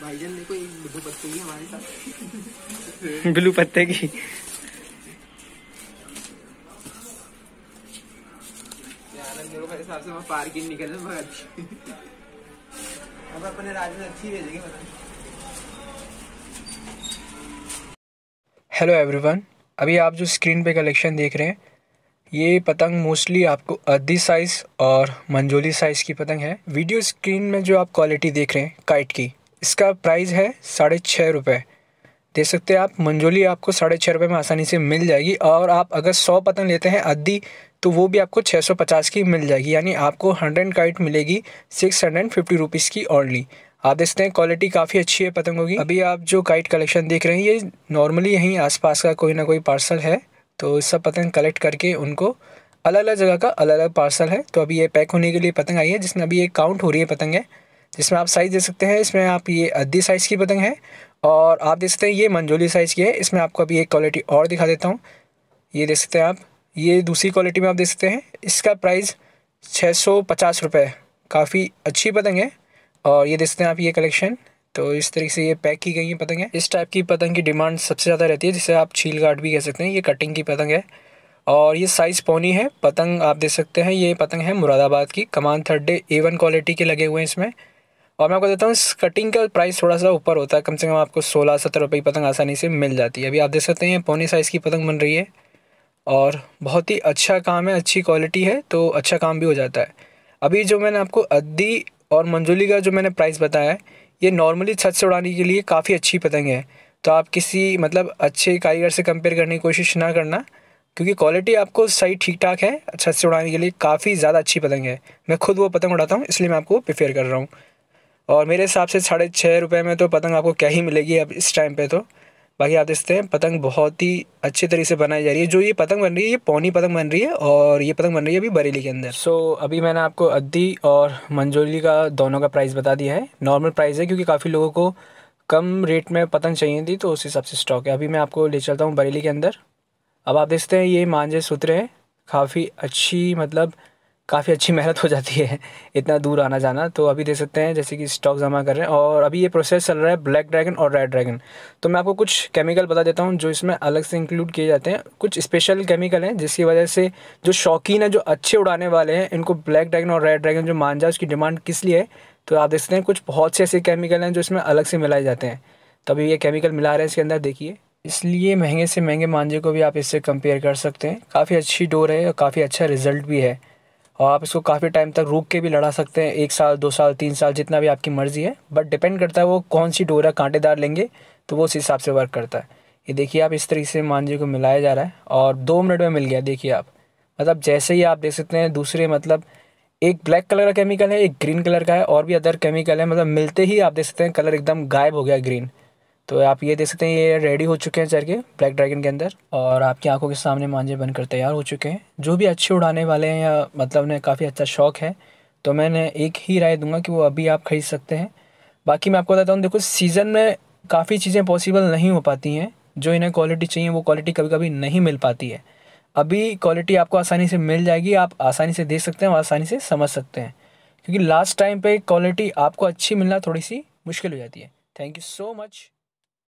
भाईजान देखो एक बुद्धू पत्ते की हमारे साथ। ब्लू पत्ते की। यार मेरे को हिसाब से मैं पार्किंग निकल रहा अच्छी। अब अपने राज्य में अच्छी भेजेंगे हेलो एवरीवन अभी आप जो स्क्रीन पे कलेक्शन देख रहे हैं ये पतंग मोस्टली आपको अद्दी साइज़ और मंजोली साइज़ की पतंग है। वीडियो स्क्रीन में जो आप क्वालिटी देख रहे हैं काइट की इसका प्राइस है साढ़े छः रुपये देख सकते हैं आप, मंजोली आपको साढ़े छः रुपये में आसानी से मिल जाएगी और आप अगर सौ पतंग लेते हैं अद्दी तो वो भी आपको छः सौ पचास की मिल जाएगी, यानी आपको हंड्रेड काइट मिलेगी सिक्स हंड्रेड फिफ्टी रुपीज़ की ओनली। आप देखते हैं क्वालिटी काफ़ी अच्छी है पतंगों की। अभी आप जो काइट कलेक्शन देख रहे हैं, ये नॉर्मली यहीं आसपास का कोई ना कोई पार्सल है तो सब पतंग कलेक्ट करके उनको अलग अलग जगह का अलग अलग पार्सल है। तो अभी ये पैक होने के लिए पतंग आई है, जिसमें अभी ये काउंट हो रही है पतंग। है जिसमें आप साइज़ दे सकते हैं, इसमें आप ये अद्दी साइज़ की पतंग है और आप देख सकते हैं ये मंजोली साइज़ की है। इसमें आपको अभी एक क्वालिटी और दिखा देता हूँ। ये देख सकते हैं आप। ये दूसरी क्वालिटी में आप देख सकते हैं। इसका प्राइस छः सौ पचास रुपये काफ़ी अच्छी पतंग है और ये देख सकते हैं आप ये कलेक्शन तो इस तरीके से ये पैक की गई है पतंग है। इस टाइप की पतंग की डिमांड सबसे ज़्यादा रहती है, जिसे आप छील गार्ड भी कह सकते हैं। ये कटिंग की पतंग है और ये साइज़ पौनी है। पतंग आप देख सकते हैं, ये पतंग है मुरादाबाद की। कमान third day A one quality के लगे हुए हैं इसमें। और मैं आपको देता हूँ, इस कटिंग का प्राइस थोड़ा सा ऊपर होता है, कम से कम आपको सोलह सत्तर रुपये की पतंग आसानी से मिल जाती है। अभी आप देख सकते हैं पौनी साइज़ की पतंग बन रही है और बहुत ही अच्छा काम है, अच्छी क्वालिटी है तो अच्छा काम भी हो जाता है। अभी जो मैंने आपको अद्दी और मंजूली का जो मैंने प्राइस बताया है, ये नॉर्मली छत से उड़ाने के लिए काफ़ी अच्छी पतंग है। तो आप किसी मतलब अच्छे कारीगर से कंपेयर करने की कोशिश ना करना, क्योंकि क्वालिटी आपको सही ठीक ठाक है, छत से उड़ाने के लिए काफ़ी ज़्यादा अच्छी पतंग है। मैं खुद वो पतंग उड़ाता हूँ, इसलिए मैं आपको प्रिफेयर कर रहा हूँ। और मेरे हिसाब से साढ़े छः रुपये में तो पतंग आपको क्या ही मिलेगी अब इस टाइम पे तो। बाकी आप देखते हैं पतंग बहुत ही अच्छे तरीके से बनाई जा रही है। जो ये पतंग बन रही है ये पौनी पतंग बन रही है और ये पतंग बन रही है अभी बरेली के अंदर। सो so, अभी मैंने आपको अद्दी और मंजोली का दोनों का प्राइस बता दिया है। नॉर्मल प्राइस है क्योंकि काफ़ी लोगों को कम रेट में पतंग चाहिए थी तो उस हिसाब से स्टॉक है। अभी मैं आपको ले चलता हूँ बरेली के अंदर। अब आप देखते हैं ये मांझे सूत्र हैं। काफ़ी अच्छी मतलब काफ़ी अच्छी मेहनत हो जाती है, इतना दूर आना जाना। तो अभी देख सकते हैं, जैसे कि स्टॉक जमा कर रहे हैं और अभी ये प्रोसेस चल रहा है ब्लैक ड्रैगन और रेड ड्रैगन तो मैं आपको कुछ केमिकल बता देता हूँ, जो इसमें अलग से इंक्लूड किए जाते हैं। कुछ स्पेशल केमिकल हैं, जिसकी वजह से जो शौकीन है, जो अच्छे उड़ाने वाले हैं, इनको ब्लैक ड्रैगन और रेड ड्रैगन जो मांझा उसकी डिमांड किस लिए है? तो आप देख सकते हैं, कुछ बहुत से ऐसे केमिकल हैं, जो इसमें अलग से मिलाए जाते हैं। तभी ये केमिकल मिला रहे हैं इसके अंदर, देखिए। इसलिए महँगे से महँगे मांझे को भी आप इससे कंपेयर कर सकते हैं। काफ़ी अच्छी डोर है और काफ़ी अच्छा रिज़ल्ट भी है। और आप इसको काफ़ी टाइम तक रुक के भी लड़ा सकते हैं, एक साल, दो साल, तीन साल, जितना भी आपकी मर्ज़ी है। बट डिपेंड करता है वो कौन सी डोरा कांटेदार लेंगे तो वो उस हिसाब से वर्क करता है। ये देखिए आप इस तरीके से मांझे को मिलाया जा रहा है, और दो मिनट में मिल गया, देखिए आप। मतलब जैसे ही आप देख सकते हैं, दूसरे मतलब एक ब्लैक कलर का केमिकल है, एक ग्रीन कलर का है, और भी अदर केमिकल है मतलब मिलते ही आप देख सकते हैं कलर एकदम गायब हो गया ग्रीन तो आप ये देख सकते हैं, ये रेडी हो चुके हैं चर के ब्लैक ड्रैगन के अंदर, और आपकी आँखों के सामने मांझे बनकर तैयार हो चुके हैं। जो भी अच्छे उड़ाने वाले हैं या मतलब उन्हें काफ़ी अच्छा शौक है तो मैंने एक ही राय दूँगा कि वो अभी आप खरीद सकते हैं। बाकी मैं आपको बताता हूँ, देखो सीज़न में काफ़ी चीज़ें पॉसिबल नहीं हो पाती हैं। जो इन्हें क्वालिटी चाहिए, वो क्वालिटी कभी कभी नहीं मिल पाती है। अभी क्वालिटी आपको आसानी से मिल जाएगी, आप आसानी से देख सकते हैं और आसानी से समझ सकते हैं। क्योंकि लास्ट टाइम पे क्वालिटी आपको अच्छी मिलना थोड़ी सी मुश्किल हो जाती है। Thank you so much